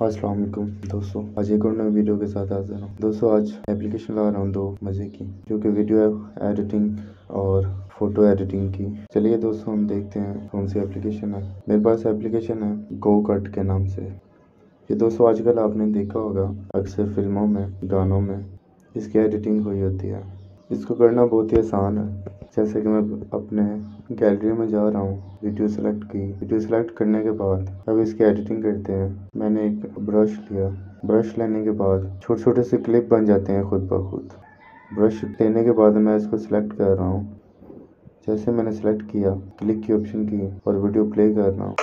अस्सलाम वालेकुम दोस्तों, आज एक और नई वीडियो के साथ हाजिर हूँ। दोस्तों, आज एप्लीकेशन लगा रहा हूँ दो मज़े की, जो कि वीडियो एडिटिंग और फ़ोटो एडिटिंग की। चलिए दोस्तों, हम देखते हैं कौन सी एप्लीकेशन है। मेरे पास एप्लीकेशन है गो कट के नाम से। ये दोस्तों, आजकल आपने देखा होगा, अक्सर फ़िल्मों में, गानों में इसकी एडिटिंग हुई होती है। इसको करना बहुत ही आसान है। जैसे कि मैं अपने गैलरी में जा रहा हूँ वीडियो सेलेक्ट की। वीडियो सेलेक्ट करने के बाद अब इसकी एडिटिंग करते हैं। मैंने एक ब्रश लिया। ब्रश लेने के बाद छोटे छोटे से क्लिप बन जाते हैं खुद ब खुद। ब्रश लेने के बाद मैं इसको सिलेक्ट कर रहा हूँ। जैसे मैंने सेलेक्ट किया क्लिक की ऑप्शन की और वीडियो प्ले कर रहा हूँ।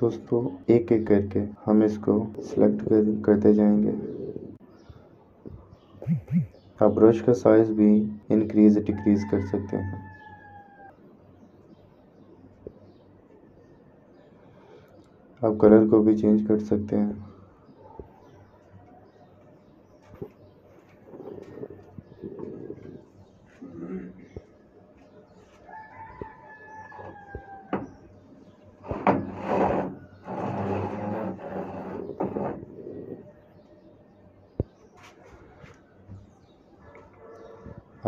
दोस्तों एक एक करके हम इसको सिलेक्ट कर, करते जाएँगे। आप ब्रश का साइज़ भी इंक्रीज डिक्रीज कर सकते हैं। आप कलर को भी चेंज कर सकते हैं।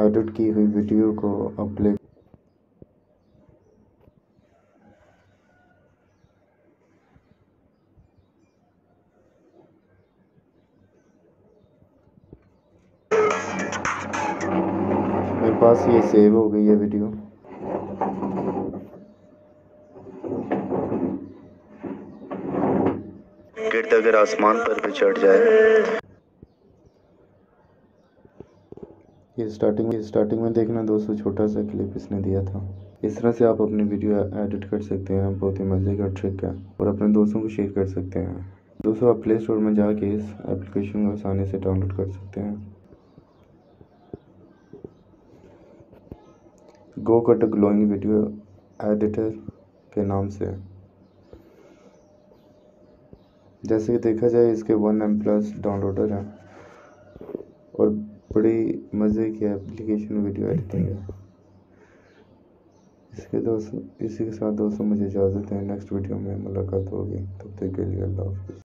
एडिट की हुई वीडियो को अपलोड मेरे पास ये सेव हो गई है वीडियो। गिरद अगर आसमान पर भी चढ़ जाए। ये स्टार्टिंग में स्टार्टिंग में देखना दोस्तों छोटा सा क्लिप इसने दिया था। इस तरह से आप अपनी वीडियो एडिट कर सकते हैं, बहुत ही मज़े का ट्रिक है और अपने दोस्तों को शेयर कर सकते हैं। दोस्तों, आप प्ले स्टोर में जाके इस एप्लीकेशन को आसानी से डाउनलोड कर सकते हैं। Go cut glowing video editor के नाम से। जैसे कि देखा जाए, इसके वन एम प्लस डाउनलोडर हैं और बड़ी मज़े की एप्लीकेशन वीडियो एडिटिंग है। इसके दोस्तों, इसी के साथ दोस्तों, मुझे इजाज़त है। नेक्स्ट वीडियो में मुलाकात होगी। तब तक के लिए अल्लाह हाफिज़।